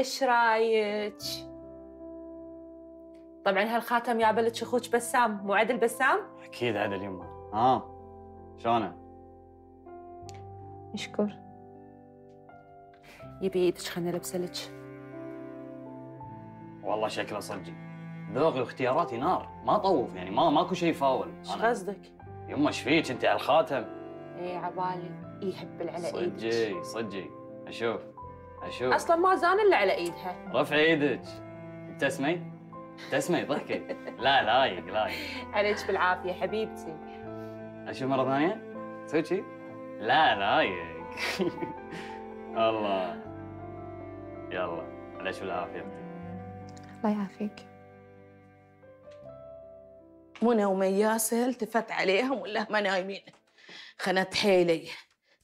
إيش رأيك؟ طبعا هالخاتم يا بلد أخوك بسام مو عدل بسام؟ أكيد عدل يمه ها شلونه مشكور. يبي إيدك خلنا البسه لك. والله شكله صدق. ذوقي واختياراتي نار ما طوف يعني ما ماكو شيء فاول إيش قصدك؟ يمه إيش فيك؟ أنت على الخاتم. إيه عبالي. يهبل على إيدك. صدقي صدقي. أشوف. أشوف. أصلا ما زان إلا على إيدها. رفع إيدك. ابتسمي ابتسمي ضحكي لا لايق لايق. عليك بالعافية حبيبتي. أشوف مرة ثانية. تسوي شي لا لايق. الله. يلا عليش بالعافية. أختي الله يعافيك. منى ومياسة التفت عليهم ولا هم نايمين؟ خنت حيلي.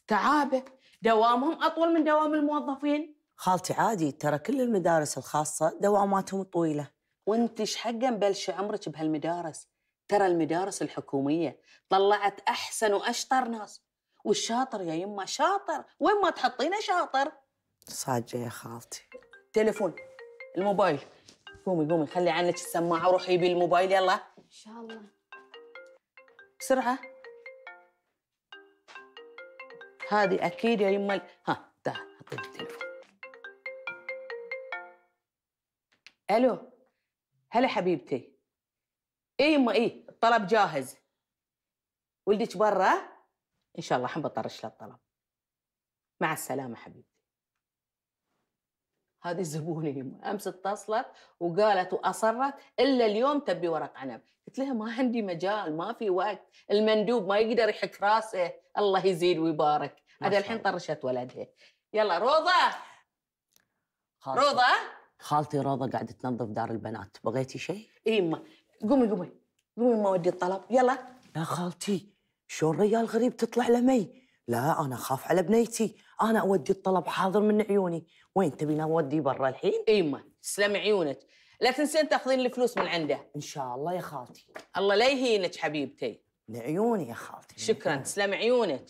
تعابة. دوامهم أطول من دوام الموظفين؟ خالتي عادي ترى كل المدارس الخاصة دواماتهم طويلة. وانت إيش حقا مبلشة عمرك بهالمدارس؟ ترى المدارس الحكومية طلعت أحسن وأشطر ناس والشاطر يا يما شاطر. وين ما تحطينه شاطر. صاجة يا خالتي. تليفون الموبايل. قومي قومي خلي عنك السماعة وروحي يبي الموبايل يلا. إن شاء الله. بسرعة. هذه أكيد يا يما ها تعال حطي التليفون. ألو هلا حبيبتي. إيه يما إيه الطلب جاهز. ولدك برا؟ إن شاء الله حنبطرش له الطلب. مع السلامة حبيبتي. هذه الزبونة يما. أمس اتصلت وقالت وأصرت إلا اليوم تبي ورق عنب. قلت لها ما عندي مجال ما في وقت. المندوب ما يقدر يحك راسه. الله يزيد ويبارك. ما هذا الحين. طرشت ولدها. يلا روضة! خالتي. روضة! خالتي روضة قاعدة تنظف دار البنات. بغيتي شيء؟ إيه يما قومي قومي. قومي ما ودي الطلب. يلا. لا خالتي شلون ريال غريب تطلع لمي؟ لا أنا أخاف على بنيتي. أنا أودي الطلب حاضر من عيوني. وين تبينا أودي برا الحين؟ إيه يما تسلم عيونك. لا تنسين تأخذين الفلوس من عنده. إن شاء الله يا خالتي. الله لا يهينك حبيبتي. من عيوني يا خالتي شكرا. تسلم عيونك.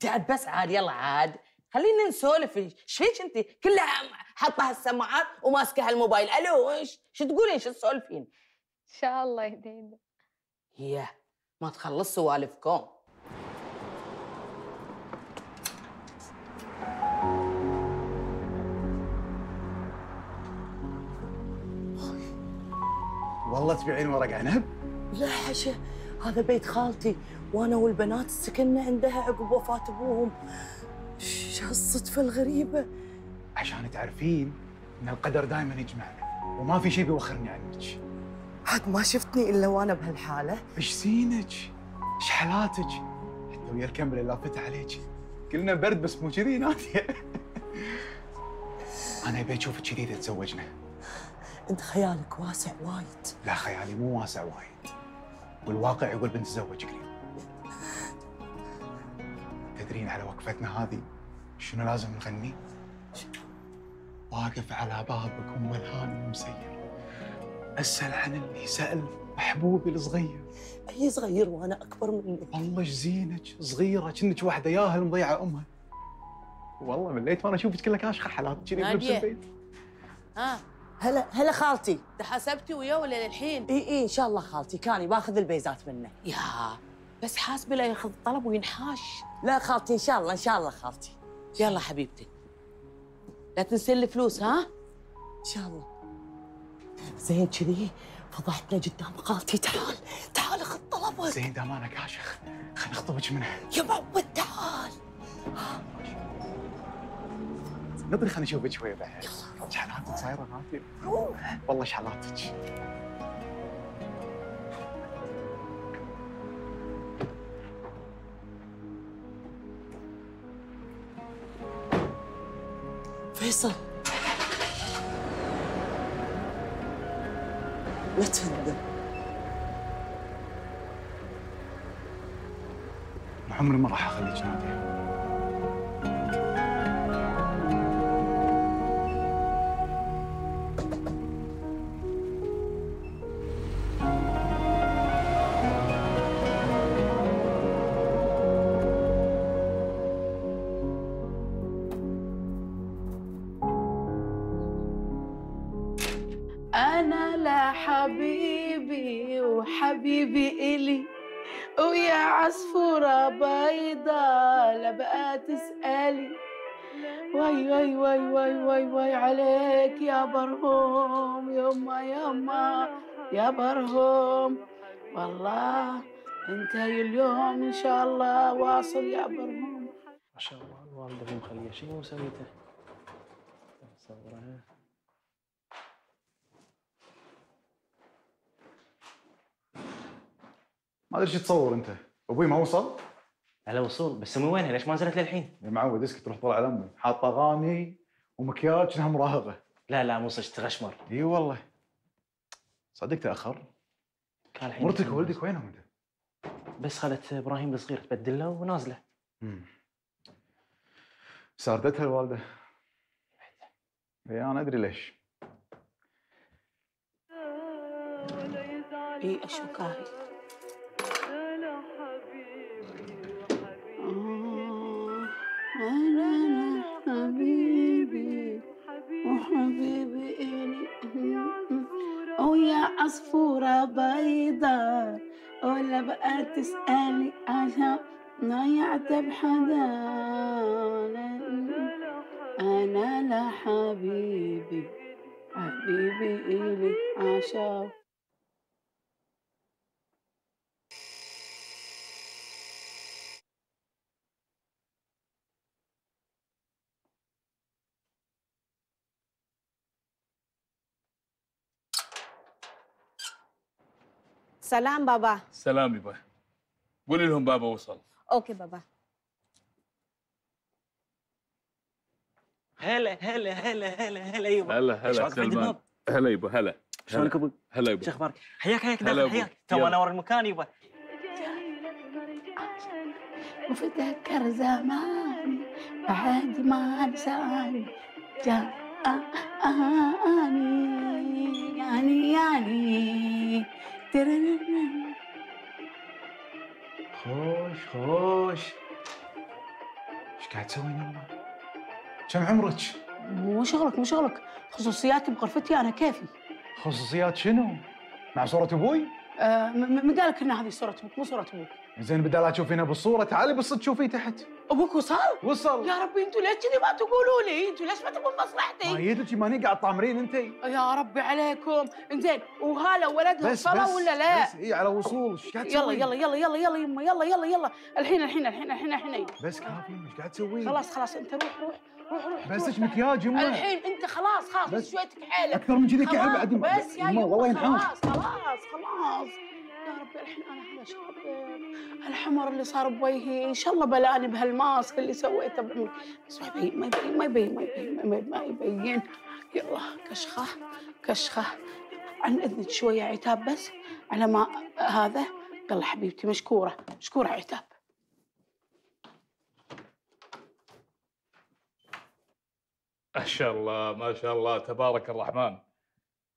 تعال بس عاد يلا عاد. خلينا نسولف. إيش فيك انت كلها حاطه هالسماعات وماسكه هالموبايل ألو إيش؟ شو تقولين؟ شو تسولفين؟ إن شاء الله يهدينا يا ما تخلص سوالفكم. والله تبيعين ورق عنب؟ لا حشا هذا بيت خالتي وأنا والبنات سكننا عندها عقب وفاة أبوهم شو هالصدفة الغريبة عشان تعرفين إن القدر دائما يجمعنا وما في شيء بيوخرني عنك. عاد ما شفتني إلا وأنا بهالحالة إيش زينك؟ إيش حالاتك؟ حتى ويا الكمبل اللي لافته عليك. قلنا برد بس مو كذي نادية. أنا أبي أشوفك كذي إذا تزوجنا. أنت خيالك واسع وايد لا خيالي مو واسع وايد. والواقع يقول بنتزوج قريب. تدرين على وقفتنا هذه شنو لازم نغني؟ واقف على بابك ام الهان ومسير أسأل عن اللي سال محبوبي الصغير أي صغير وأنا أكبر منك والله إيش زينك صغيرة كأنك واحدة ياهل مضيعة أمها والله مليت وأنا أشوفك كلها كاشخه حالات كذي بلبس نادية. البيت ها هلا هلا خالتي. تحاسبتي وياه ولا للحين؟ إي إي إن شاء الله خالتي. كاني باخذ البيزات منه. يا بس حاسبي لا ياخذ الطلب وينحاش. لا خالتي إن شاء الله إن شاء الله خالتي. يلا حبيبتي. لا تنسين الفلوس ها؟ إن شاء الله. زين كذي فضحتنا قدام خالتي. تعال تعال خذ طلبك. زين دام أنا كاشخ خليني اخطبك منها. يا معود تعال. نطري خليني اشوفك شوية بعد. إيش حالاتك صايره هاتي. والله إيش حالاتك فيصل. لا تهدى عمري ما راح أخليك ناديه عصفورة بيضة لا بقى تسألي. واي واي واي واي واي واي عليك يا برهوم يما يما يا برهوم والله انت اليوم إن شاء الله واصل يا برهوم ما شاء الله الوالده مخليه شيء مو مسويته صورها ما أدري إيش تصور أنت. أبوي ما وصل؟ على وصول. بس امي وينها؟ ليش ما نزلت للحين؟ يا معود اسكت تروح طلع على امي حاطة أغاني ومكياج إنها مراهقة. لا لا مو صدق تغشمر. إي والله. صدق تاخر كان الحين مرتك وولدك وينهم أنت؟ بس خلت إبراهيم الصغير تبدل له ونازله. مم. ساردتها الوالده إي أنا أدري ليش. إي اشوك حبيبي وحبيبي إلي ويا عصفورة بيضة ولا بقى تسألي عشان ما يعتب حدا أنا لا حبيبي حبيبي إلي عشان سلام بابا. سلام يبا قولي لهم بابا وصل. أوكي بابا. هلا هلا هلا هلا هلا يبا هلا هلا سلمان؟ هلا يبا هلا. شلونك أبوي؟ هلا يبا شو أخبارك؟ حياك حياك هلا داخل. حياك. تو. انور المكان يبا وفتذكر زمان بعد ما انساني جاء آني يعني يعني خوش خوش إيش قاعد تسوين يما؟ كم عمرك؟ مو شغلك مو شغلك خصوصياتي بغرفتي أنا كيفي خصوصيات شنو؟ مع صورة أبوي؟ آه من قالك ان هذه صورة أبوك مو صورة أبوك زين بدال لا تشوفينها بالصورة تعالي بالصدق شوفيه تحت أبوك وصل؟ وصل يا ربي أنتوا ليش كذي ما تقولوا لي؟ أنتوا ليش ما تبون ما مصلحتي؟ يدك ماني قاعد طامرين انت يا ربي عليكم انزين وهلا ولدها وصلوا بس ولا لا؟ بس اي على وصول إيش قاعد يلا؟ يلا يلا يلا يلا يما يلا يلا يلا الحين الحين الحين الحين الحين بس كافي إيش قاعد تسوين؟ خلاص خلاص انت روح روح روح روح بس. لك مكياج يما الحين انت خلاص خلاص بس شويتك حيلك أكثر من كذي كحل بعد. بس يا يما والله ينحوش خلاص خلاص خلاص الحين أنا شاب الحمر اللي صار بوجهي إن شاء الله بلاني بهالماسك اللي سويته بعمري. بس ما يبين ما يبين ما يبين ما يبين, ما يبين. يلا كشخة كشخة. عن إذنك شوية عتاب بس على ما هذا. يلا حبيبتي مشكورة مشكورة عتاب. ما شاء الله ما شاء الله تبارك الرحمن.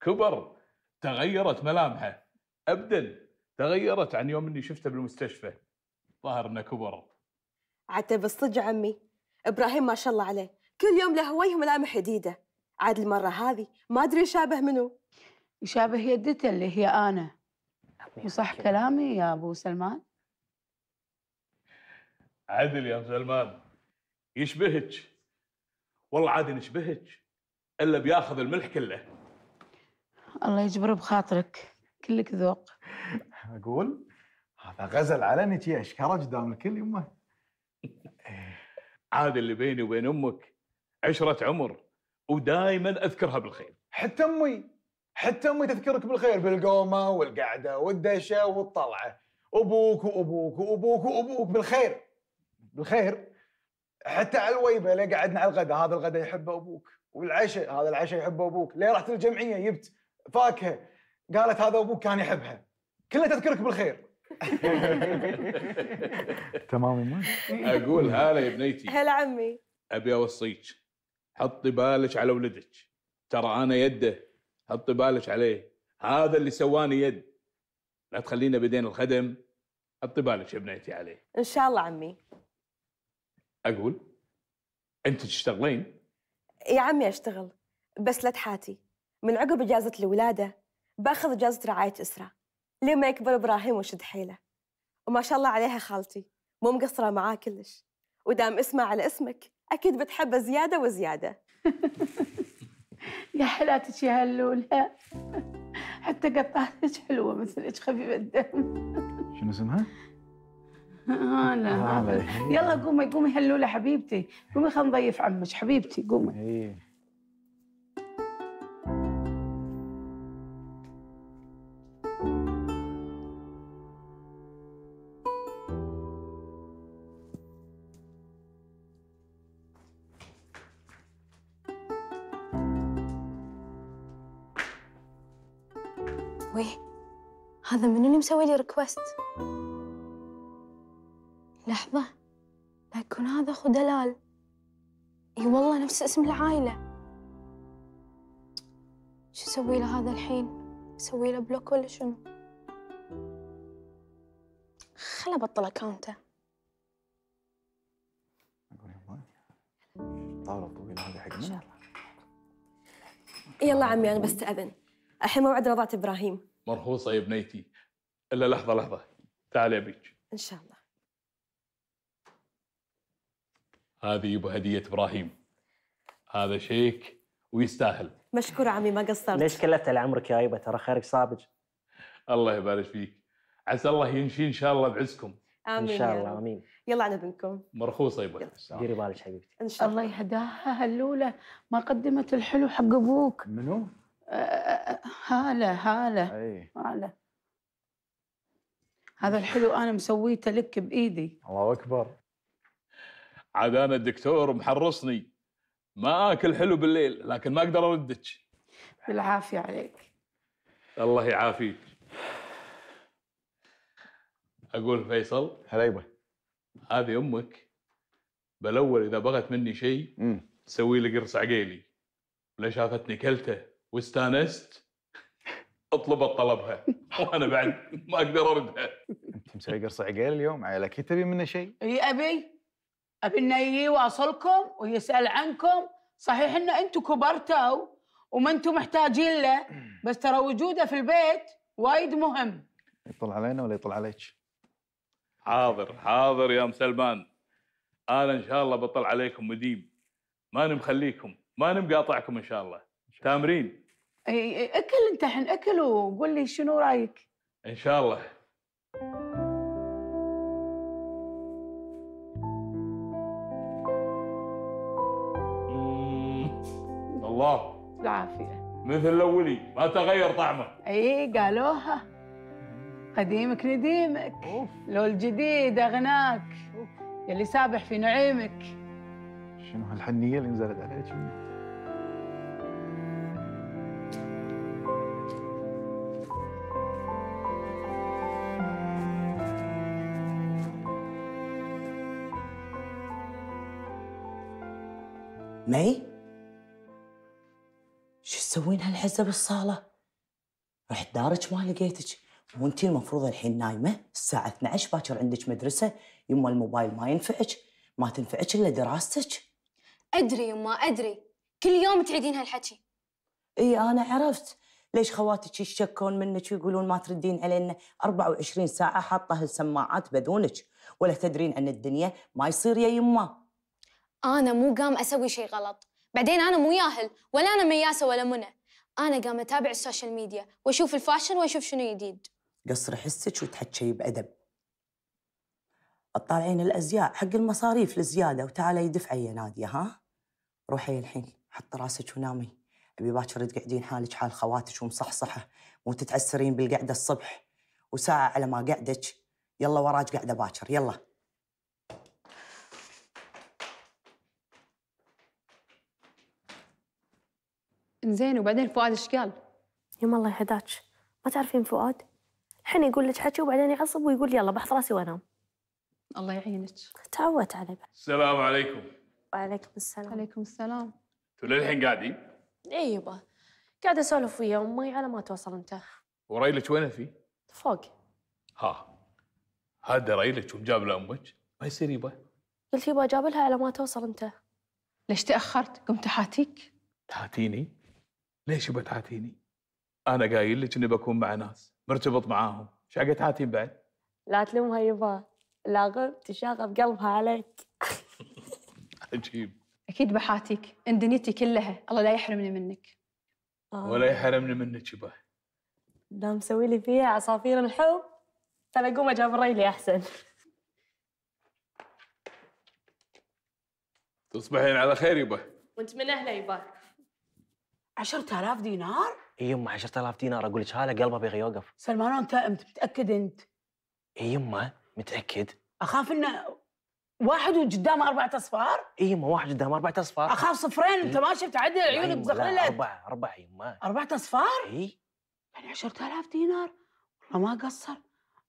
كبر تغيرت ملامحه. ابدا تغيرت عن يوم إني شفته بالمستشفى. ظاهر إنه كبر. عتب بالصدق عمي. إبراهيم ما شاء الله عليه. كل يوم له وجه ملامح جديده عاد المرة هذه ما أدري يشابه منو. يشابه يدته اللي هي أنا وصح كلامي يا أبو سلمان؟ عدل يا سلمان. يشبهك. والله عاد نشبهك إلا بياخذ الملح كله. الله يجبر بخاطرك. كلك ذوق. أقول هذا غزل علني شي اشكره قدام الكل يمه؟ عاد اللي بيني وبين أمك عشرة عمر ودائما أذكرها بالخير. حتى أمي حتى أمي تذكرك بالخير بالقومة والقعدة والدشة والطلعة. أبوك وأبوك وأبوك وأبوك بالخير بالخير. حتى على الويبة اللي قعدنا على الغداء؟ هذا الغداء يحبه أبوك والعشاء هذا العشاء يحبه أبوك. ليه رحت الجمعية؟ جبت فاكهة. قالت هذا أبوك كان يحبها. كلها تذكرك بالخير. تمام أقول هلا يا بنيتي. هلا عمي. أبي أوصيك. حطي بالك على ولدك. ترى أنا يده. حطي بالك عليه. هذا اللي سواني يد. لا تخلينا بدين الخدم. حطي بالك يا بنيتي عليه. إن شاء الله عمي. أقول. أنت تشتغلين؟ يا عمي أشتغل. بس لا تحاتي. من عقب إجازة الولادة بأخذ إجازة رعاية أسرة. لما يكبر إبراهيم وشد حيله؟ وما شاء الله عليها خالتي مو مقصرة معاه كلش. ودام اسمه على اسمك أكيد بتحبه زيادة وزيادة. يا حلاتك يا هلولة. حتى قطعتك حلوة مثلك خفيفة الدم. شنو اسمها؟ هلا هلا. هلا يلا قومي قومي هلولة حبيبتي. قومي خلينا نضيف عمك. حبيبتي قومي. اي وي هذا من اللي مسوي لي ريكوست لحظة لا يكون هذا أخو دلال. إي والله نفس اسم العائلة. شو أسوي له هذا الحين؟ أسوي له بلوك ولا شنو؟ خل أبطل اكاونته الطاوله الطويله هذه حقنا يلا عمي أنا بستأذن الحين موعد رضاعة إبراهيم. مرخوصه يا بنيتي إلا لحظة لحظة. تعالي ابيك إن شاء الله. هذه يبو هدية إبراهيم. هذا شيك ويستاهل. مشكورة عمي ما قصرت. ليش كلفت على عمرك يا يبا ترى خيرك صابج. الله يبارك فيك. عسى الله ينشي إن شاء الله بعزكم. آمين إن شاء الله رب. آمين. يلا عن إذنكم مرخوصة يبا ديري بالك حبيبتي. إن شاء الله. يهداها هلولة ما قدمت الحلو حق أبوك. منو؟ هالة هالة أي. هالة هذا الحلو أنا مسويته لك بإيدي. الله أكبر. عاد أنا الدكتور محرصني. ما آكل حلو بالليل لكن ما أقدر أردك. بالعافية عليك. الله يعافيك. أقول فيصل هلا يبا. هذه أمك. بالأول إذا بغت مني شيء تسوي لي قرص عقيلي. ولا شافتني كلته واستانست اطلبت طلبها وأنا بعد ما أقدر أردها. أنت مسوي قرص عقيل اليوم؟ عيل أكيد تبي منه شيء؟ إي أبي أبي إنه يجي واصلكم ويسأل عنكم. صحيح إن أنتم كبرتوا وما أنتم محتاجين له بس ترى وجوده في البيت وايد مهم. يطل علينا ولا يطل عليك؟ حاضر حاضر يا أم سلمان. أنا إن شاء الله بطل عليكم مديم. ماني مخليكم ماني مقاطعكم إن شاء الله. تامرين. أكل أنت الحين أكل وقول لي شنو رأيك؟ إن شاء الله. الله. العافية. مثل الاولي ما تغير طعمه. إي قالوها. قديمك نديمك. لو الجديد أغناك. يلي سابح في نعيمك. شنو هالحنية اللي نزلت عليك؟ مي؟ شو تسوين هالحزه بالصاله؟ رحت دارك ما لقيتك. وانتي المفروض الحين نايمة الساعة 12 باكر عندك مدرسة يما الموبايل ما ينفعك. ما تنفعك إلا دراستك. أدري يما أدري. كل يوم تعيدين هالحكي. إي أنا عرفت. ليش خواتك يشتكون منك ويقولون ما تردين علينا؟ 24 ساعة حاطة هالسماعات بذونك ولا تدرين أن الدنيا ما يصير يا يما. أنا مو قام أسوي شيء غلط. بعدين أنا مو ياهل ولا أنا مياسة ولا منى. أنا قام أتابع ال social media وأشوف ال fashion وأشوف شنو جديد. قصري حسك وتحكي بأدب. تطالعين الأزياء حق المصاريف الزيادة وتعالي دفعي يا نادية ها؟ روحي الحين حط راسك ونامي. أبي باكر تقعدين حالك حال خواتك ومصحصحة مو تتعسرين بالقعدة الصبح. وساعة على ما قعدك. يلا وراك قعدة باكر يلا. زين وبعدين فؤاد إيش قال؟ يما الله يهداك ما تعرفين فؤاد؟ الحين يقول لك حكي وبعدين يعصب ويقول يلا بحط راسي وأنام. الله يعينك. تعودت عليه بعد السلام عليكم. وعليكم السلام. عليكم السلام. أنتوا للحين قاعدين؟ إي يبا. قاعدة أسولف ويا أمي على ما توصل أنت. وريلك وين في؟ فوق. ها. هذا ريلك ومجاب لامك ما يصير يبا. قلت يبا جاب لها على ما توصل أنت. ليش تأخرت؟ قمت أحاتيك؟ تهاتيني ليش يبى تحاتيني؟ أنا قايل لك إني بكون مع ناس مرتبط معاهم، إيش حق تحاتين بعد؟ لا تلومها يبا. لا غبت تشاغب قلبها عليك. عجيب. أكيد بحاتيك. إن دنيتي كلها. الله لا يحرمني منك. ولا يحرمني منك يبا دام مسوي لي فيها عصافير الحب ترى قوم أجاب ريلي أحسن. تصبحين على خير يبا وأنت من اهله يبا عشرة آلاف دينار؟ إي يمه 10000 دينار. أقول لك هذا قلبه بيغي يوقف. سلمان أنت أنت متأكد أنت؟ إي يمه متأكد. أخاف إنه واحد وقدامه أربعة أصفار؟ إي يمه واحد قدام أربع أصفار. أخاف صفرين. أنت ما شفت عدل عيونك مزغللت أربع أربع يمه. أربعة أصفار؟ إي. يعني عشرة آلاف دينار؟ والله ما قصر.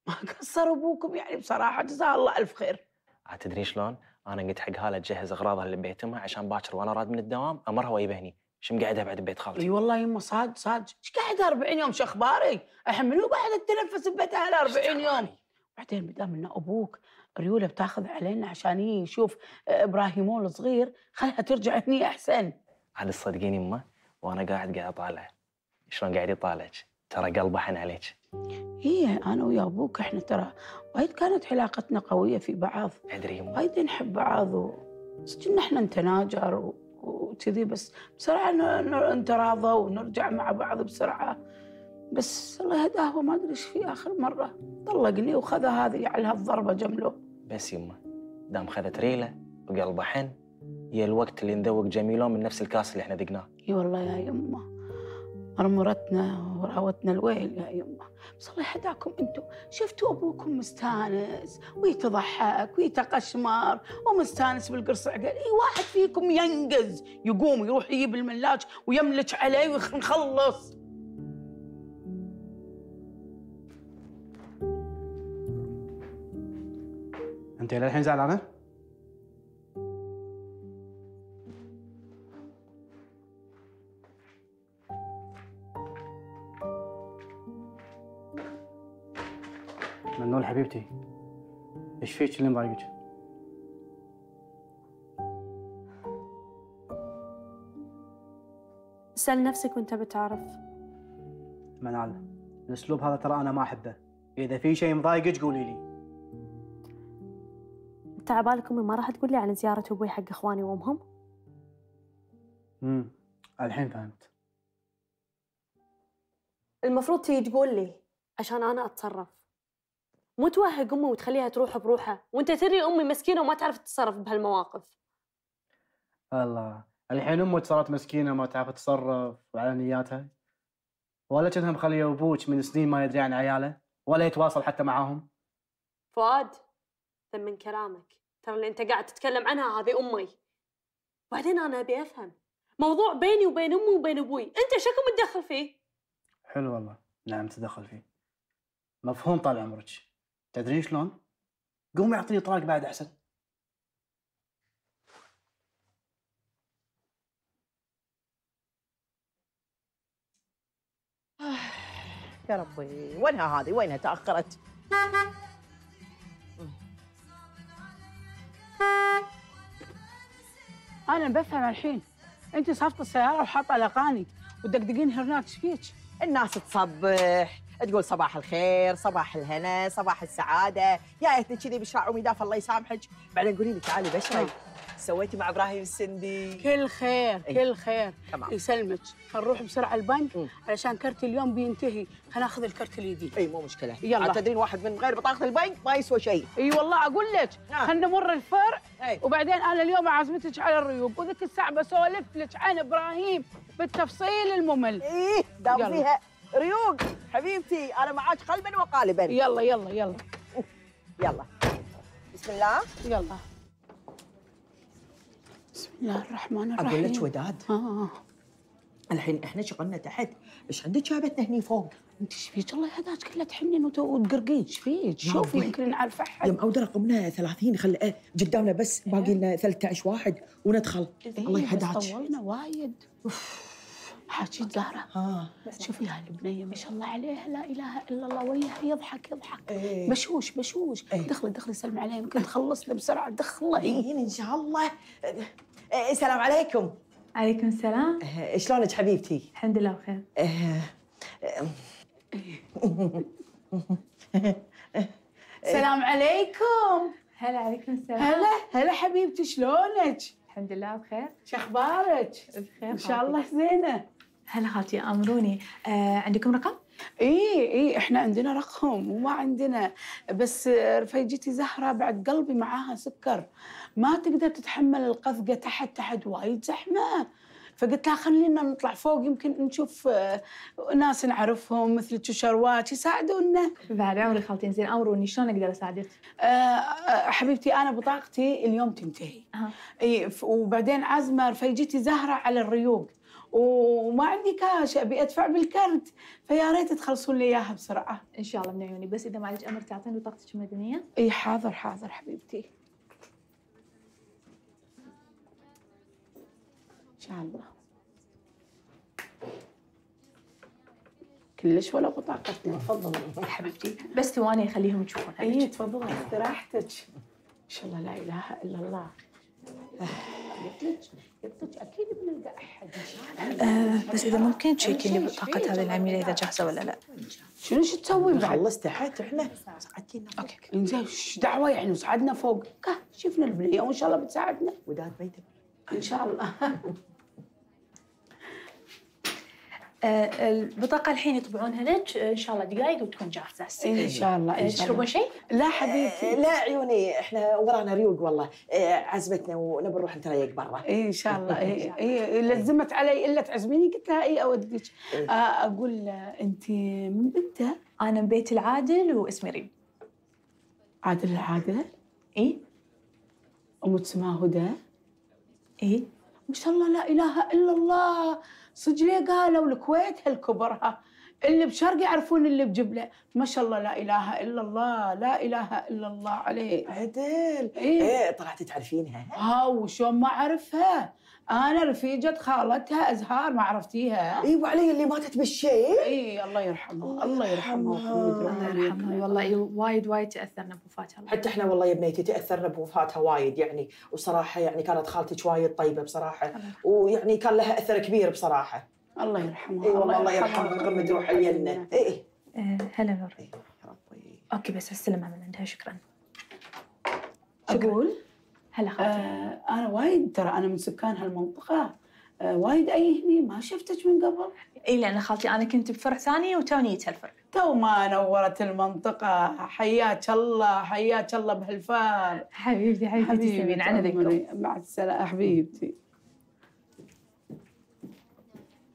ما قصر أبوكم يعني بصراحة. جزاه الله ألف خير. عاد تدرين شلون؟ أنا قلت حق هاله تجهز أغراضها اللي ببيتها عشان باكر وأنا راد من الدوام. أمرها ويبه شو مقعدها بعد ببيت خالتي. إي والله يمه صاد صاد. إيش قاعد 40 يوم؟ شو اخباري؟ الحين منو قاعد اتنفس ببيت أهل 40 يوم؟ بعدين بدام إنه أبوك ريوله بتاخذ علينا عشان يشوف آه، ابراهيمون الصغير. خلها ترجع هني أحسن. عاد تصدقين يمه وأنا قاعد قاعد اطالع شلون قاعد يطالعك؟ ترى قلبه حن عليك. هي أنا ويا أبوك إحنا ترى وايد كانت علاقتنا قوية في بعض. أدري يمه. وايد نحب بعض و... إحنا نتناجر و- وكذي بس بسرعة ن- نتراضى ونرجع مع بعض بسرعة. بس الله يهداه هو ما أدري إيش في آخر مرة. طلقني وخذ هذه على هالضربه جمله. بس يمه دام خذت ريلة وقلبه حن هي الوقت اللي نذوق جميلون من نفس الكاس اللي إحنا ذقناه. إي والله يا يمه مرمرتنا وراوتنا الويل يا يمه بس الله يهداكم أنتم. شفتوا أبوكم مستانس ويتضحك ويتقشمر ومستانس بالقرص عقل. إي واحد فيكم ينقز يقوم يروح يجيب الملاج ويملك عليه ونخلص أنت للحين زعلانة؟ منول حبيبتي إيش فيك اللي مضايقك؟ سأل نفسك وانت بتعرف. منال الأسلوب هذا ترى أنا ما أحبه. إذا في شيء مضايقك قولي لي. انت عبالك أمي ما راح تقول لي عن زيارة أبوي حق إخواني وأمهم؟ امم الحين فهمت. المفروض تيجي تقول لي عشان أنا أتصرف. مو توهق أمي وتخليها تروح بروحها. وأنت تدري أمي مسكينة وما تعرف تتصرف بهالمواقف. الله. الحين أمك صارت مسكينة ما تعرف تتصرف وعلى نياتها؟ ولا كأنها مخلية أبوك من سنين ما يدري عن عياله؟ ولا يتواصل حتى معاهم؟ فؤاد ثمن كلامك. ترى اللي أنت قاعد تتكلم عنها هذه أمي. بعدين أنا أبي أفهم. موضوع بيني وبين أمي وبين أبوي. أنت شكو متدخل فيه؟ حلو والله. نعم تدخل فيه. مفهوم طال عمرك. تدرين شلون؟ قومي اعطيني طلاق بعد أحسن. يا ربي وينها هذه؟ وينها تأخرت؟ أنا بفهم الحين. أنت صفت السيارة وحاطه الاغاني وتدقدقين هناك إيش فيك؟ الناس تصبح. تقول صباح الخير صباح الهنا صباح السعادة. يا اهتي كذي بشراع ومداف الله يسامحك. بعدين قولي لي تعالي بشري سويتي مع إبراهيم السندي. كل خير إي. كل خير. تمام. يسلمك. نروح بسرعة البنك علشان كرتي اليوم بينتهي. خلينا ناخذ الكرت الجديد اي مو مشكلة. يلا. تدرين واحد من غير بطاقة البنك ما يسوى شيء. إي والله أقول لك آه. خلينا نمر الفرع. أي. وبعدين أنا اليوم عازمتك على الريوق وذيك الساعة بسولف لك عن إبراهيم بالتفصيل الممل. إيه دام. فيها ريوق حبيبتي أنا معاك قلبا وقالبا. يلا يلا يلا. يلا. بسم الله. يلا. بسم الله الرحمن الرحيم. أقول لك وداد آه. الحين إحنا شغلنا تحت. إيش عندك جابتنا هني فوق؟ أنت إيش فيك؟ الله يهداك كلها تحنين وت- وتقرقين إيش فيك؟ شوفي. يمكن نعرف أحد. يوم أودر رقمنا 30 خل إيه، قدامنا بس باقي لنا 13 واحد وندخل الله إيه، بس يهداك. طولنا وايد. حاجي زهرة. ها شوفي هالبنية ما شاء الله عليها لا إله إلا الله وياها يضحك يضحك. إيه. بشوش بشوش. إيه. دخلي دخلي سلمي عليها يمكن تخلصنا بسرعة. دخلي. إيه إن شاء الله. إيه، السلام عليكم. عليكم السلام. شلونك حبيبتي؟ الحمد لله بخير. السلام عليكم. هلا عليكم السلام. هلا هلا حبيبتي شلونك؟ الحمد لله بخير. شو أخبارك؟ بخير ان شاء الله زينة. هلا خالتي آمروني. آه عندكم رقم؟ اي اي إحنا عندنا رقم وما عندنا. بس رفيجتي زهرة بعد قلبي معاها سكر. ما تقدر تتحمل القذقة تحت تحت وايد زحمة. فقلت لها خلينا نطلع فوق يمكن نشوف آه، ناس نعرفهم مثل شروات يساعدونا. بعد عمري خالتي زين آمروني شلون أقدر أساعدك؟ آه، آه، حبيبتي أنا بطاقتي اليوم تنتهي. أها. اي وبعدين عازمه رفيجتي زهرة على الريوق. وما عندي كاش أبي أدفع بالكرت فيا ريت تخلصون لي إياها بسرعة. إن شاء الله من عيوني بس إذا معلش أمر تعطيني بطاقتك المدنية. إي حاضر حاضر حبيبتي. إن شاء الله. كلش ولا بطاقتنا تفضلي حبيبتي. بس ثواني خليهم يشوفون. إي تفضلي راحتك إن شاء الله لا إله إلا الله. قلت لك قلت لك أكيد بنلقى أحد إن شاء الله. آه بس إذا ممكن تشيكي لي بطاقة هذه العميلة إذا جاهزة ولا لا. شنو شو تسوي بعد؟ خلص تحت إحنا. ساعدتينا أوكي. إنزين إيش دعوة يعني؟ وصعدنا فوق. شفنا البنيه وإن شاء الله بتساعدنا. وداد ميتة إن شاء الله. البطاقة الحين يطبعونها لك آه، إن شاء الله دقائق وتكون جاهزة إن شاء الله آه، إن شاء الله تشربون شيء؟ لا حبيبتي لا عيوني إحنا ورانا ريوق والله آه، عزمتنا ونبي نروح نتريق برا اي إن شاء الله اي اي لزمت علي إلا تعزميني قلت لها اي اودك إيه. آه أقول آه، أنت من بنته؟ أنا من بيت العادل واسمي ريم عادل العادل؟ اي أم اسمها هدى؟ اي ما شاء الله لا إله إلا الله. صدق ليه قالوا الكويت هالكبر ها اللي بشرق يعرفون اللي بجبلة. ما شاء الله لا إله إلا الله لا إله إلا الله عليه. عدل. إيه. إيه طلعت تعرفينها؟ ها وشون ما أعرفها. أنا رفيجة خالتها أزهار ما عرفتيها؟ اي وعلي اللي ماتت بالشيء؟ اي الله يرحمها الله يرحمها الله يرحمها والله وايد وايد تأثرنا بوفاتها. الله حتى إحنا والله يا بنيتي تأثرنا بوفاتها وايد يعني. وصراحة يعني كانت خالتك وايد طيبة بصراحة. ويعني كان لها أثر كبير بصراحة. الله يرحمها اي والله الله يرحمها ويغمد روح الجنة. اي آه هلا نور يا ربي. okay بس استلمها من عندها شكرا. أقول؟ هلا خالتي آه أنا وايد ترى أنا من سكان هالمنطقة. آه وايد ايهني ما شفتك من قبل. إي لأن خالتي أنا كنت بفرع ثاني وتوني جيت هالفرع تو ما نورت المنطقة. حياك الله حياك الله بهالفرع. حبيبتي حبيبتي تسلمين عنا ذكركم تأمري. مع السلامة حبيبتي.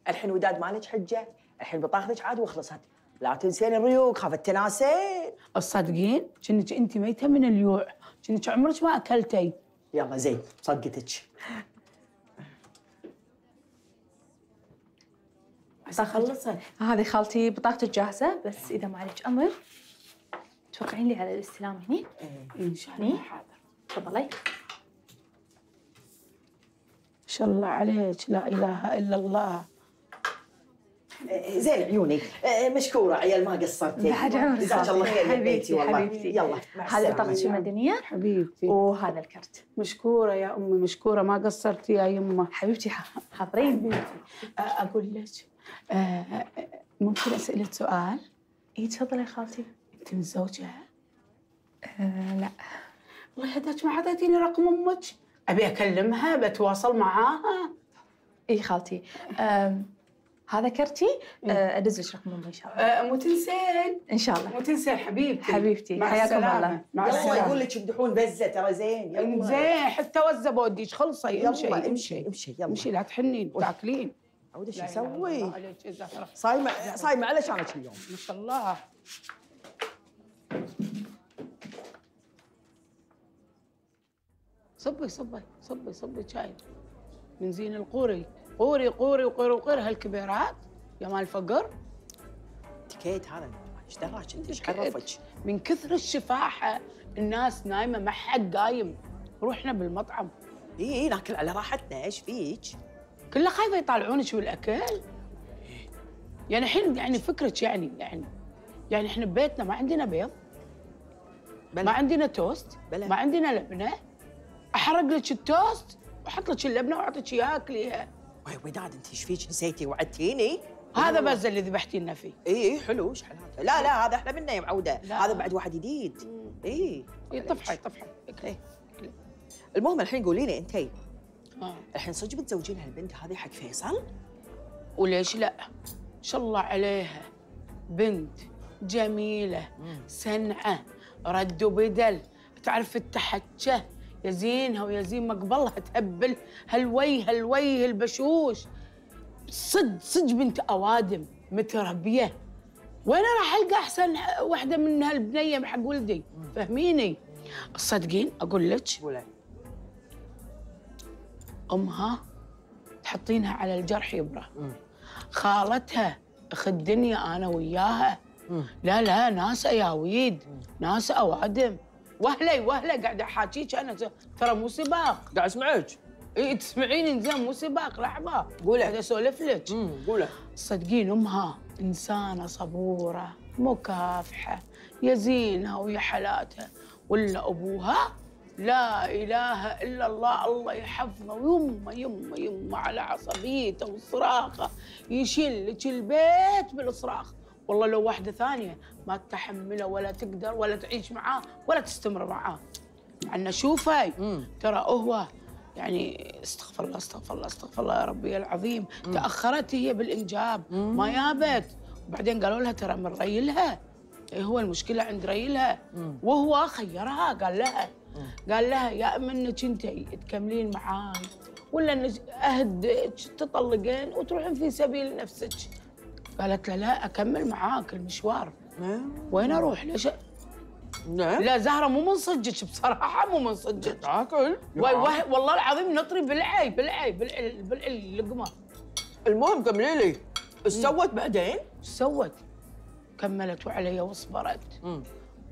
الحين وداد مالك حجة؟ الحين بطاقتك عاد وخلصت. لا تنسين الريوق خافت تناسين. الصادقين كأنك أنت ميتة من اليوع. كأنك عمرك ما أكلتي. يلا زين صدقتك عسى خلصت. هذه خالتي بطاقتك جاهزه بس إذا ما عليك أمر توقعين لي على الاستلام هني؟ إن شاء هني؟ الله. حاضر تفضلي. ما شاء الله عليك. لا إله إلا الله. زين عيوني. آه، مشكورة عيال ما قصرتي. بعد عمرك جزاك الله خير يا بنتي حبيبتي والله. حبيبتي. يلا. السلامة. بطاقتك المدنية؟ حبيبتي. وهذا الكرت. مشكورة يا أمي مشكورة. ما قصرتي يا يمه. حبيبتي حاضرين. حبيبتي آه، أقول لك آه، ممكن أسألك سؤال؟ إي تفضلي يا خالتي. أنت متزوجة؟ آه لا. الله يهداك ما عطيتيني رقم أمك. أبي أكلمها بتواصل معاها. إي خالتي. آم هذا كرتي آه أدز لك رقم امي إن شاء الله. أه مو تنسين إن شاء الله. مو تنسين حبيبتي. حبيبتي. مع حياكم. الله. مع يلا السلامة. يقول لك يمدحون بزة ترى زين. يلا. زين حتى وزة بوديش. خلصي امشي يلا امشي. امشي امشي يلا. امشي لا تحنين. تاكلين عود إيش أسوي؟ صايمة صايمة علشانك اليوم. ما شاء الله. صبي صبي صبي صبي شاي. من زين القوري. قوري قوري وقوري وقوري هالكبيرات يا مال فقر تكيت هذا إيش دراك انت إيش عرفك؟ من كثر الشفاحة الناس نايمة ما حد قايم روحنا بالمطعم. إي إي ناكل على راحتنا إيش فيك؟ كله خايفة يطالعونك بالأكل؟ يعني الحين يعني فكرك يعني يعني يعني إحنا ببيتنا ما عندنا بيض ما عندنا توست بلى. ما عندنا لبنة. أحرق لك التوست وأحط لك اللبنة وأعطيك اياها اكليها وي وداد انت إيش فيك؟ نسيتي وعدتيني؟ هذا بس اللي ذبحتي لنا فيه. اي اي حلو إيش حلاوته لا لا هذا أحلى منه يا معوده. هذا بعد واحد جديد. اي طفحي طفحي المهم الحين قولي لي أنتي. آه. الحين صدق بتزوجين هالبنت هذه حق فيصل؟ وليش لا؟ إن شاء الله عليها. بنت جميلة سنعة رد وبدل. تعرف التحكة؟ يا زينها ويا زين مقبلها تهبل. هالوي هالوي البشوش صد صدق بنت أوادم متربية. وين راح ألقى أحسن واحدة من هالبنية حق ولدي فهميني. تصدقين أقول لك. أمها تحطينها على الجرح يبرة. خالتها اخ الدنيا أنا وياها. لا لا ناس اياويد ناس أوادم. وهلي وهلي قاعدة أحاكيك أنا. ترى مو سباق. قاعد أسمعك. إي تسمعيني؟ زين مو سباق. لحظة. قولي. قاعدة اسولف لك. قولي. صدقين أمها إنسانة صبورة مكافحه يا زينها ويا حالاتها ولا أبوها؟ لا إله إلا الله. الله يحفظه. ويمه يمه يمه على عصبيته وصراخه. يشيل لك البيت بالصراخ. والله لو واحدة ثانية ما تتحمله ولا تقدر ولا تعيش معاه ولا تستمر معاه. عنا شوفي ترى هو يعني استغفر الله استغفر الله استغفر الله يا ربي العظيم. تأخرت هي بالإنجاب. ما يابت. وبعدين قالوا لها ترى من ريلها إيه هو المشكلة عند ريلها وهو خيرها قال لها. قال لها يا اما إنك أنت تكملين معاي ولا إنك اهدك تطلقين وتروحين في سبيل نفسك؟ قالت له لا أكمل معاك المشوار. وين أروح؟ ليش؟ نعم. لا زهرة مو من صدقك بصراحة مو من صدقك أكل. واي واي والله العظيم نطري بالعي بالعي بالعي بالعي اللقمة. المهم كملي لي إيش سوت بعدين؟ إيش سوت؟ كملت وعلي وصبرت.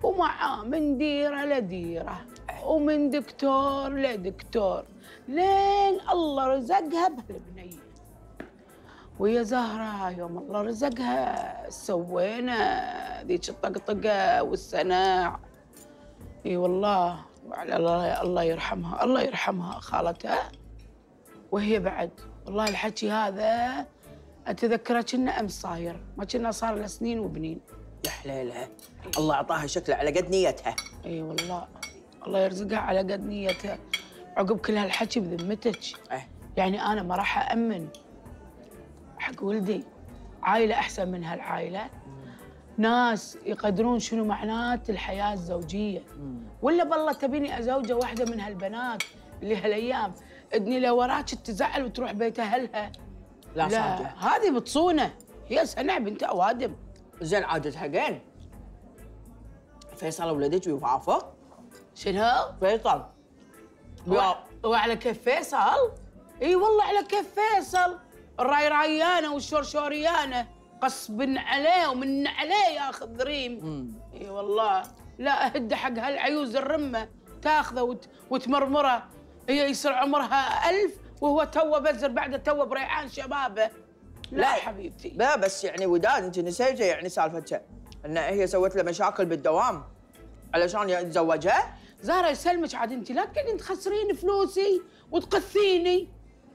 ومعاه من ديرة لديرة ومن دكتور لدكتور. لين الله رزقها بهالبنية. ويا زهرة يوم الله رزقها سوينا ذيك الطقطقة والسناع إي والله وعلى الله الله يرحمها الله يرحمها خالتها. وهي بعد والله الحكي هذا أتذكره كنا امس صاير ما كنا صار له سنين وبنين. يا حليلها الله أعطاها شكله على قد نيتها. إي والله الله يرزقها على قد نيتها. عقب كل هالحكي بذمتك. إيه. يعني أنا ما راح امن حق ولدي عائلة أحسن من هالعائلة. ناس يقدرون شنو معنات الحياة الزوجية. ولا بالله تبيني أزوجة واحدة من هالبنات اللي هالايام ادني لو وراك تزعل وتروح بيت أهلها. لا لا صادق. هذه بتصونه. هي سنع بنت أوادم. زين عادت حقين فيصل ولدك بيوافق؟ شنو؟ فيصل. هو هو على كيف فيصل؟ إي والله على كيف فيصل. الراي رايانه والشورشوريانه غصب عليه ومن عليه ياخذ ريم إي والله. لا أهد حق هالعيوز الرمة. تاخذه وت... وتمرمرة. هي يصير عمرها ألف وهو تو بزر بعد تو بريعان شبابه. لا, لا. حبيبتي. لا بس يعني وداد انت نسيتي يعني سالفتها إن هي سوت له مشاكل بالدوام. علشان يتزوجها؟ زهرة يسلمك عاد انت. لا تقعدين تخسرين فلوسي وتقثيني.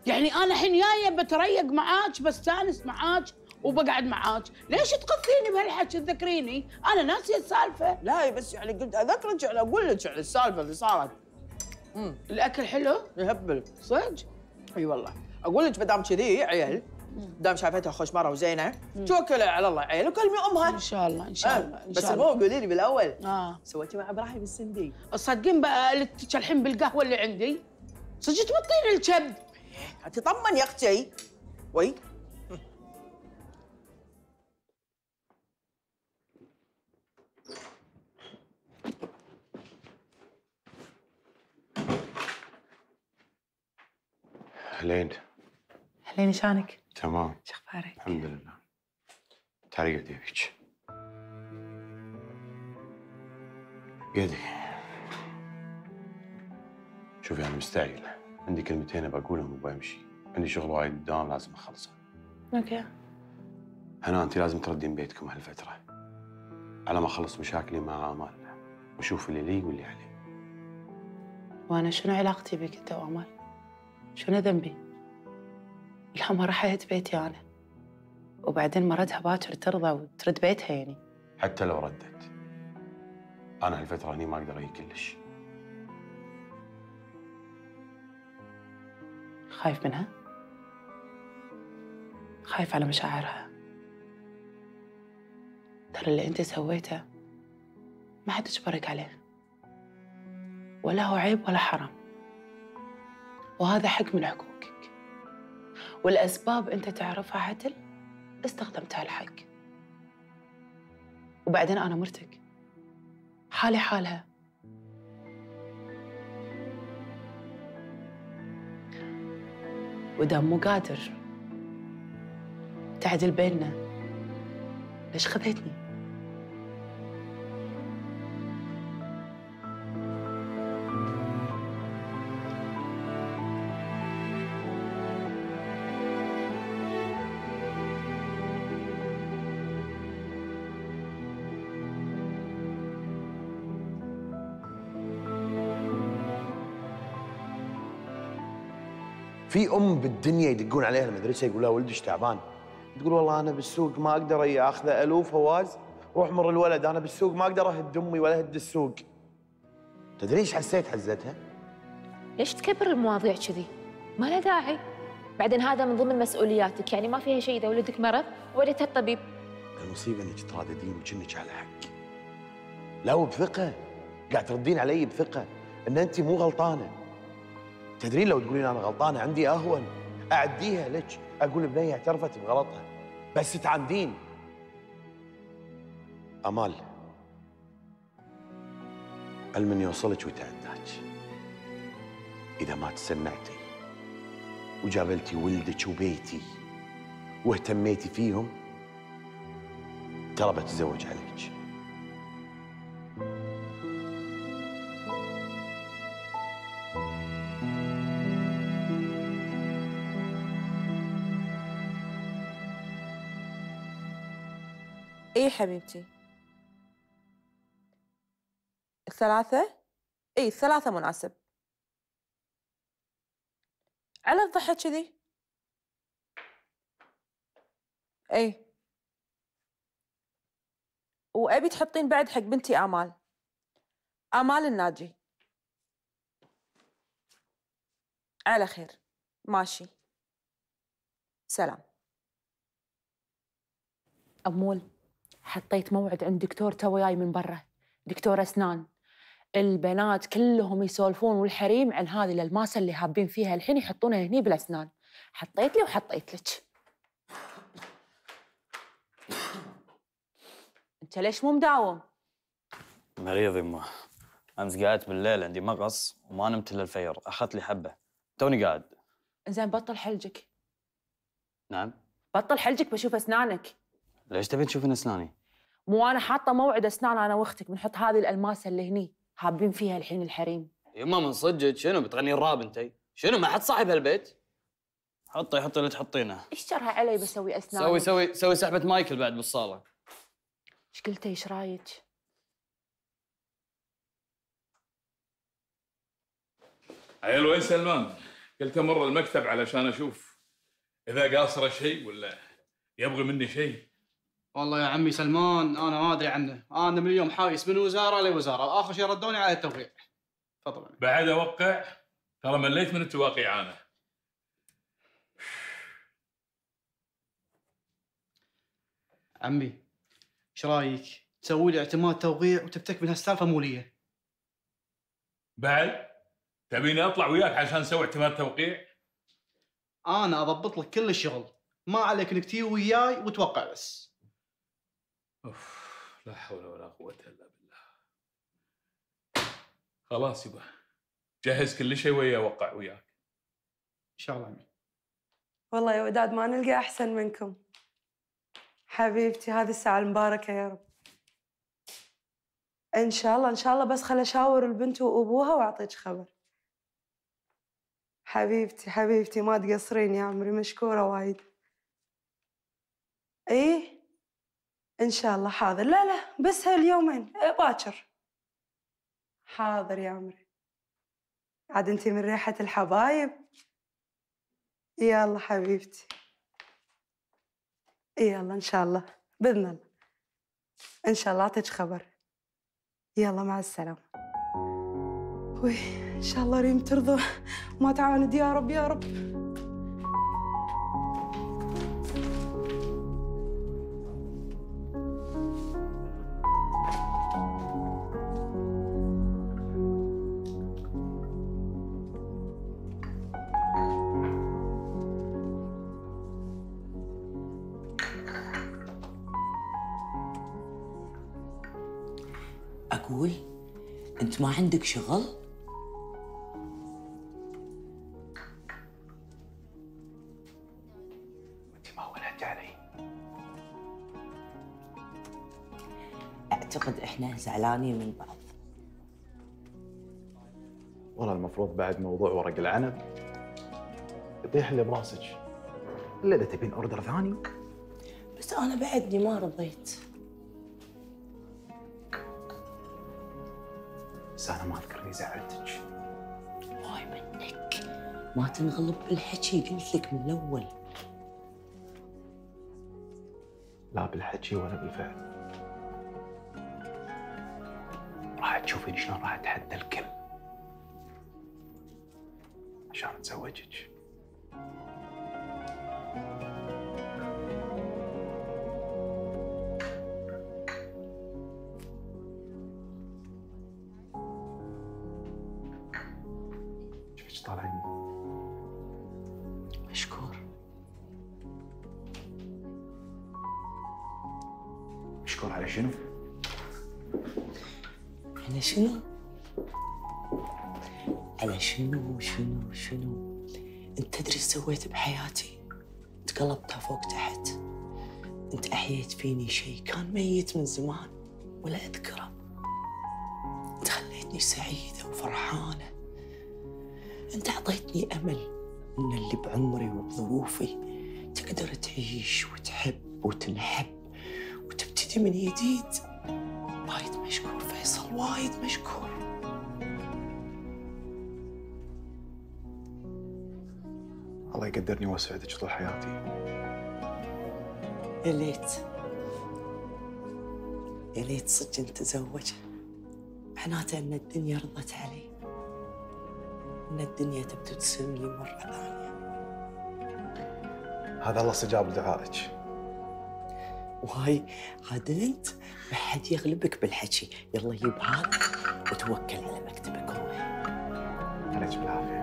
يعني أنا الحين جاية بتريق معاك بستأنس معاك وبقعد معاك. ليش تقثيني بهالحكي؟ تذكريني؟ أنا ناسية السالفة. لا بس يعني قلت أذكرك يعني أقول لك يعني السالفة اللي صارت. الأكل حلو؟ يهبل صدق؟ إي والله. أقول لك مدام كذي عيل دام شايفتها خوش مره وزينة. توكلي على الله عيل وكلمي أمها. إن شاء الله إن شاء الله إن بس شاء المهم الله. قولي لي بالأول. آه. سويتي مع إبراهيم السندي. تصدقين بقى الحين بالقهوة اللي عندي. صدق تبطين الكبد؟ تطمن يا أختي. وي. هلين هلين شانك تمام. شخبارك الحمد لله. تعالي قدي فيك؟ قدي شوفي أنا مستعجل. عندي كلمتين بقولهم وبمشي عندي شغل وايد قدام لازم أخلصه. أوكي. هنا انت لازم تردين بيتكم هالفترة. على ما أخلص مشاكلي مع أمال. واشوف اللي لي واللي علي وأنا شنو علاقتي بك أنت وامل؟ شنو ذنبي؟ لا ما راحت بيتي أنا. وبعدين مرتها باكر ترضى وترد بيتها يعني. حتى لو ردت. أنا هالفترة هني ما أقدر أجي كلش. خايف منها؟ خايف على مشاعرها. ترى اللي انت سويته ما حد اجبرك عليه. ولا هو عيب ولا حرام. وهذا حق من حقوقك. والأسباب انت تعرفها عدل استخدمتها الحق وبعدين أنا مرتك. حالي حالها. ودام مو قادر تعدل بيننا ليش خذيتني؟ في أم بالدنيا يدقون عليها المدرسة يقول لها ولدش تعبان؟ تقول والله أنا بالسوق ما أقدر أخذه ألو فواز روح مر الولد أنا بالسوق ما أقدر أهد أمي ولا أهد السوق. تدري إيش حسيت حزتها؟ ليش تكبر المواضيع كذي؟ ما له داعي. بعدين هذا من ضمن مسؤولياتك يعني ما فيها شيء إذا ولدك مرض وديتها الطبيب المصيبة إنك تراددين وكأنك على حق. لا وبثقة. قاعد تردين علي بثقة إن أنت مو غلطانة. تدرين لو تقولين أنا غلطانه عندي أهون. أعديها لك. أقول بنيه اعترفت بغلطها. بس تعاندين أمال علم اني اوصلك وتعداك؟ إذا ما تسنعتي وجابلتي ولدك وبيتي واهتميتي فيهم ترى بتزوج عليك. حبيبتي. الثلاثة؟ إي الثلاثة مناسب. على الضحى كذي. إي. وأبي تحطين بعد حق بنتي آمال. آمال الناجي. على خير. ماشي. سلام. أمول. حطيت موعد عند دكتور تو جاي من برا دكتور أسنان. البنات كلهم يسولفون والحريم عن هذه الألماسة اللي هابين فيها الحين يحطونها هني بالأسنان. حطيت لي وحطيت لك. أنت ليش مو مداوم؟ مريض يمه أمس قعدت بالليل عندي مغص وما نمت إلا الفير. أخذت لي حبة. توني قاعد. زين بطل حلجك. نعم. بطل حلجك بشوف أسنانك. ليش تبين تشوفين أسناني؟ مو أنا حاطة موعد أسنان أنا وأختك بنحط هذه الألماسة اللي هني هابين فيها الحين الحريم يما من صدقك شنو بتغني الراب انتي؟ شنو ما حد صاحب هالبيت؟ حطي حطي اللي تحطينه إيش جرها علي بسوي أسنان سوي سوي سوي سحبة مايكل بعد بالصالة إيش قلتي إيش رايك؟ عيل وين سلمان؟ قلت أمر المكتب علشان أشوف إذا قاصره شيء ولا يبغي مني شيء والله يا عمي سلمان أنا ما أدري عنه. أنا من اليوم حايس من وزارة لوزارة. واخر شيء ردوني على التوقيع. تفضل. بعد أوقع ترى مليت من التواقيع أنا. عمي إيش رأيك؟ تسوي لي اعتماد توقيع وتفتك من هالسالفه مولية. بعد؟ تبيني أطلع وياك عشان نسوي اعتماد توقيع؟ أنا أضبط لك كل الشغل. ما عليك إنك تجي وياي وتوقع بس. أوف لا حول ولا قوة إلا بالله. خلاص يبا جهز كل شيء ويا اوقع وياك. إن شاء الله عمي والله يا وداد ما نلقى أحسن منكم. حبيبتي هذه الساعة المباركة يا رب. إن شاء الله إن شاء الله بس خل أشاور البنت وأبوها وأعطيك خبر. حبيبتي حبيبتي ما تقصرين يا عمري مشكورة وايد. إيه؟ إن شاء الله حاضر. لا لا بس هاليومين. إيه، باكر. حاضر يا عمري. عاد انتي من ريحة الحبايب. يلا حبيبتي. يلا إن شاء الله. بإذن الله. إن شاء الله أعطيك خبر. يلا مع السلامة. وي إن شاء الله ريم ترضى. وما تعاند يا رب يا رب. ما عندك شغل؟ أنت ما ولدت علي. أعتقد إحنا زعلانين من بعض. والله المفروض بعد موضوع ورق العنب. يطيح اللي براسك. الا اذا تبين أوردر ثاني. بس أنا بعدني ما رضيت. بس أنا ما اذكر اني زعلتك. واي منك. ما تنغلب بالحكي قلت لك من الأول. لا بالحكي ولا بالفعل. راح تشوفين شلون راح أتحدى الكل. عشان أتزوجك؟ شنو؟ على شنو شنو شنو؟ أنت تدري إيش سويت بحياتي؟ تقلبتها فوق تحت أنت أحييت فيني شيء كان ميت من زمان ولا أذكره أنت خليتني سعيدة وفرحانة أنت أعطيتني أمل إن اللي بعمري وبظروفي تقدر تعيش وتحب وتنحب وتبتدي من جديد فيصل وايد مشكور. الله يقدرني واسعدك طول حياتي. يا ليت. يا ليت صدق نتزوج معناته إن الدنيا رضت علي. إن الدنيا تبي تبتسم لي مرة ثانية. هذا الله استجاب لدعائك وهاي عاد انت ما حد يغلبك بالحكي. يلا جيب هذا وتوكل على مكتبك روح عليك بالعافيه